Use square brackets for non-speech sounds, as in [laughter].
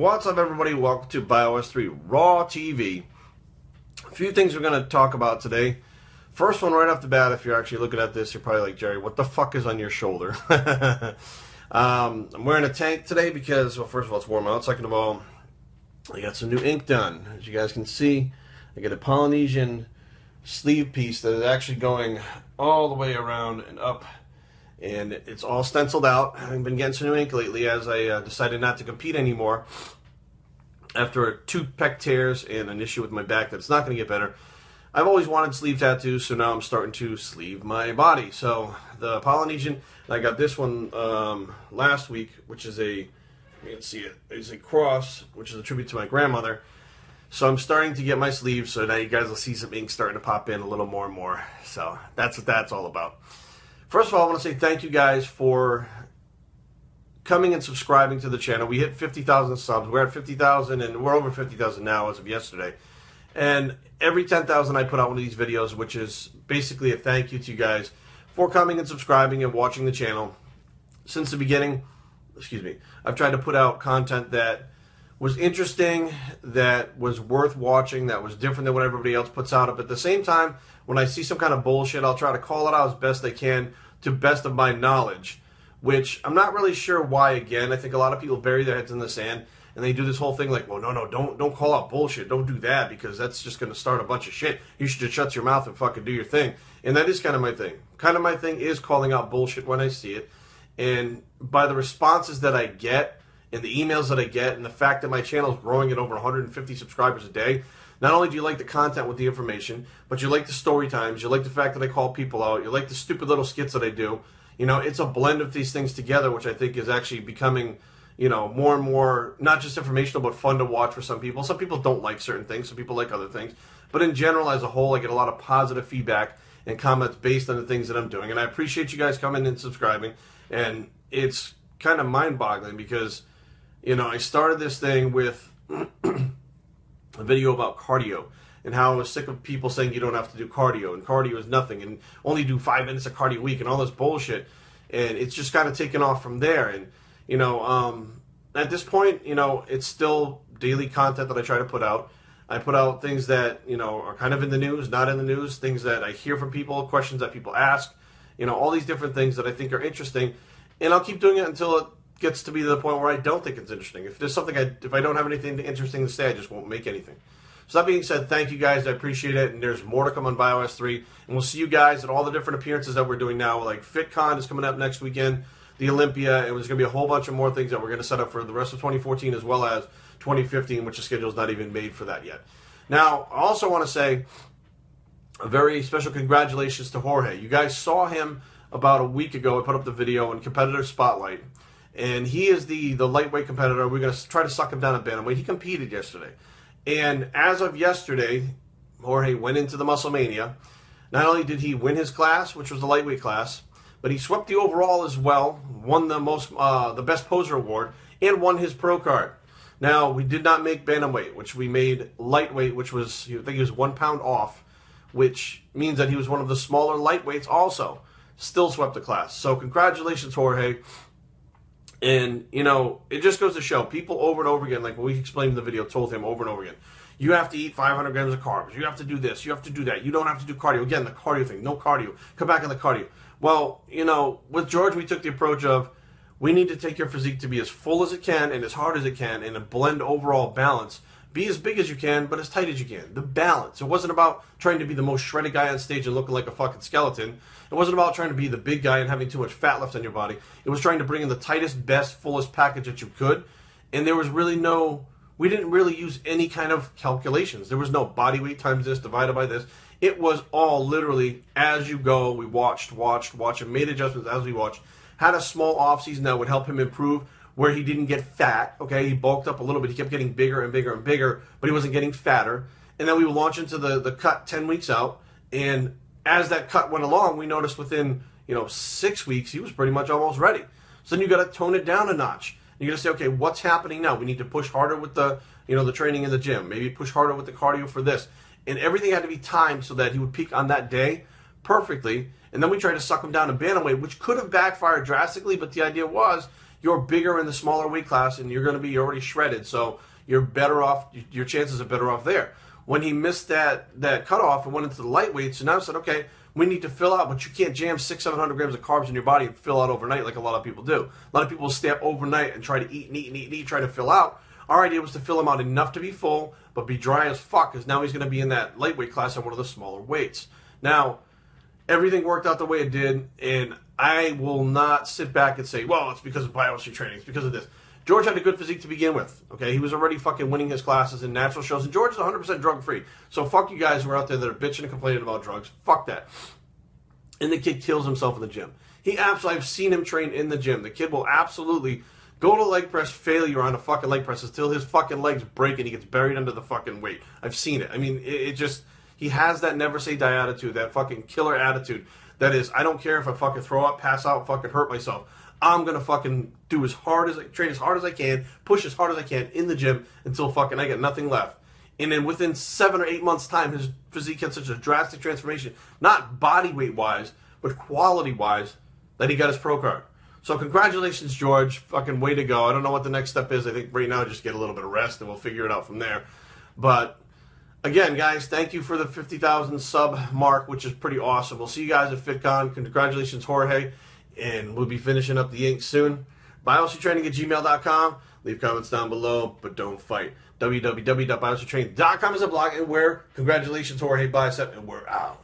What's up, everybody? Welcome to BioS 3 Raw TV. A few things we're going to talk about today. First one, right off the bat, if you're actually looking at this, you're probably like, Jerry, what the fuck is on your shoulder? [laughs] um, I'm wearing a tank today because, well, first of all, it's warm out. Second of all, I got some new ink done. As you guys can see, I got a Polynesian sleeve piece that is actually going all the way around and up and it's all stenciled out. I haven't been getting some new ink lately as I uh, decided not to compete anymore after two pec tears and an issue with my back that's not going to get better. I've always wanted sleeve tattoos, so now I'm starting to sleeve my body. So the Polynesian, I got this one um, last week, which is a, you can see it, is a cross, which is a tribute to my grandmother. So I'm starting to get my sleeves, so now you guys will see some ink starting to pop in a little more and more. So that's what that's all about. First of all, I want to say thank you guys for coming and subscribing to the channel. We hit 50,000 subs. We're at 50,000 and we're over 50,000 now as of yesterday. And every 10,000 I put out one of these videos, which is basically a thank you to you guys for coming and subscribing and watching the channel. Since the beginning, excuse me, I've tried to put out content that was interesting, that was worth watching, that was different than what everybody else puts out. But at the same time, when I see some kind of bullshit, I'll try to call it out as best I can to best of my knowledge. Which I'm not really sure why. Again, I think a lot of people bury their heads in the sand and they do this whole thing like, well, no, no, don't don't call out bullshit. Don't do that because that's just going to start a bunch of shit. You should just shut your mouth and fucking do your thing. And that is kind of my thing. Kind of my thing is calling out bullshit when I see it. And by the responses that I get and the emails that I get and the fact that my channel is growing at over 150 subscribers a day, not only do you like the content with the information, but you like the story times, you like the fact that I call people out, you like the stupid little skits that I do. You know, it's a blend of these things together, which I think is actually becoming, you know, more and more not just informational but fun to watch for some people. Some people don't like certain things, some people like other things. But in general, as a whole, I get a lot of positive feedback and comments based on the things that I'm doing. And I appreciate you guys coming and subscribing. And it's kind of mind boggling because you know, I started this thing with [clears throat] a video about cardio and how I was sick of people saying you don't have to do cardio and cardio is nothing and only do five minutes of cardio a week and all this bullshit. And it's just kind of taken off from there. And, you know, um, at this point, you know, it's still daily content that I try to put out. I put out things that, you know, are kind of in the news, not in the news, things that I hear from people, questions that people ask, you know, all these different things that I think are interesting. And I'll keep doing it until it gets to be to the point where I don't think it's interesting. If there's something I, if I don't have anything interesting to say, I just won't make anything. So that being said, thank you guys. I appreciate it. And there's more to come on BioS 3. And we'll see you guys at all the different appearances that we're doing now. Like FitCon is coming up next weekend, the Olympia, and there's going to be a whole bunch of more things that we're going to set up for the rest of 2014 as well as 2015, which the schedule's not even made for that yet. Now, I also want to say a very special congratulations to Jorge. You guys saw him about a week ago. I put up the video in Competitor Spotlight and he is the the lightweight competitor. We're going to try to suck him down at bantamweight. He competed yesterday, and as of yesterday, Jorge went into the Musclemania. Not only did he win his class, which was the lightweight class, but he swept the overall as well, won the most uh, the best poser award, and won his pro card. Now we did not make bantamweight, which we made lightweight, which was I think he was one pound off, which means that he was one of the smaller lightweights also. Still swept the class. So congratulations, Jorge. And, you know, it just goes to show people over and over again, like we explained in the video, told him over and over again, you have to eat 500 grams of carbs. You have to do this. You have to do that. You don't have to do cardio. Again, the cardio thing. No cardio. Come back on the cardio. Well, you know, with George, we took the approach of we need to take your physique to be as full as it can and as hard as it can and a blend overall balance be as big as you can, but as tight as you can. The balance. It wasn't about trying to be the most shredded guy on stage and looking like a fucking skeleton. It wasn't about trying to be the big guy and having too much fat left on your body. It was trying to bring in the tightest, best, fullest package that you could. And there was really no, we didn't really use any kind of calculations. There was no body weight times this divided by this. It was all literally as you go. We watched, watched, watched, and made adjustments as we watched. Had a small off season that would help him improve where he didn't get fat. Okay, he bulked up a little bit. He kept getting bigger and bigger and bigger, but he wasn't getting fatter. And then we would launch into the the cut ten weeks out, and as that cut went along, we noticed within you know six weeks he was pretty much almost ready. So then you got to tone it down a notch. You got to say, okay, what's happening now? We need to push harder with the you know the training in the gym. Maybe push harder with the cardio for this, and everything had to be timed so that he would peak on that day perfectly. And then we tried to suck him down to bantamweight, which could have backfired drastically. But the idea was you're bigger in the smaller weight class and you're going to be already shredded. So you're better off. Your chances are better off there. When he missed that that cutoff and went into the lightweight, so now I said, okay, we need to fill out, but you can't jam six, seven hundred grams of carbs in your body and fill out overnight like a lot of people do. A lot of people stay up overnight and try to eat and eat and eat and eat, try to fill out. Our idea was to fill him out enough to be full, but be dry as fuck, because now he's going to be in that lightweight class on one of the smaller weights. Now, everything worked out the way it did, and I will not sit back and say, well, it's because of Bios3 training, it's because of this. George had a good physique to begin with. Okay, he was already fucking winning his classes in natural shows, and George is 100% drug free. So fuck you guys who are out there that are bitching and complaining about drugs. Fuck that. And the kid kills himself in the gym. He absolutely, I've seen him train in the gym. The kid will absolutely go to leg press failure on a fucking leg press until his fucking legs break and he gets buried under the fucking weight. I've seen it. I mean, it, it just he has that never say die attitude, that fucking killer attitude. That is, I don't care if I fucking throw up, pass out, fucking hurt myself. I'm gonna fucking do as hard as I train as hard as I can, push as hard as I can in the gym until fucking I get nothing left. And then within seven or eight months' time, his physique had such a drastic transformation, not body weight wise, but quality wise, that he got his pro card. So congratulations, George. Fucking way to go. I don't know what the next step is. I think right now just get a little bit of rest and we'll figure it out from there. But again, guys, thank you for the 50,000 sub mark, which is pretty awesome. We'll see you guys at FitCon. Congratulations, Jorge. And we'll be finishing up the ink soon. BioStraining at gmail.com. Leave comments down below, but don't fight. www.biostraining.com is a blog, and we're congratulations, Jorge Bicep, and we're out.